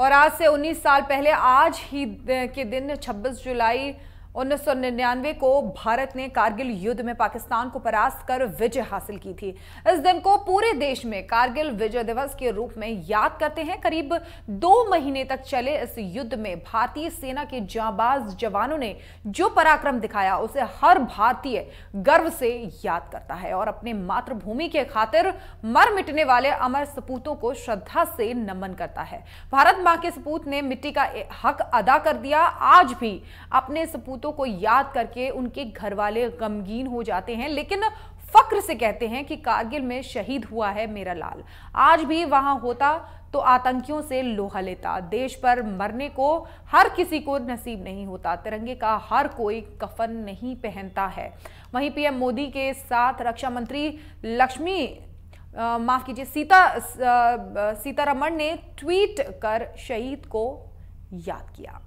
और आज से 19 साल पहले आज ही के दिन 26 जुलाई 1999 को भारत ने कारगिल युद्ध में पाकिस्तान को परास्त कर विजय हासिल की थी। इस दिन को पूरे देश में कारगिल विजय दिवस के रूप में याद करते हैं। करीब दो महीने तक चले इस युद्ध में भारतीय सेना के जाबाज जवानों ने जो पराक्रम दिखाया, उसे हर भारतीय गर्व से याद करता है और अपने मातृभूमि के खातिर मर मिटने वाले अमर सपूतों को श्रद्धा से नमन करता है। भारत माँ के सपूत ने मिट्टी का हक अदा कर दिया। आज भी अपने सपूतों सपूतों को याद करके उनके घर वाले गमगीन हो जाते हैं, लेकिन फक्र से कहते हैं कि कारगिल में शहीद हुआ है मेरा लाल। आज भी वहाँ होता तो आतंकियों से लोहा लेता। देश पर मरने को हर किसी को नसीब नहीं होता। तिरंगे का हर कोई कफन नहीं पहनता है। वहीं पीएम मोदी के साथ रक्षा मंत्री लक्ष्मी माफ़ कीजिए, सीता सीतारमण ने ट्वीट कर शहीद को याद किया।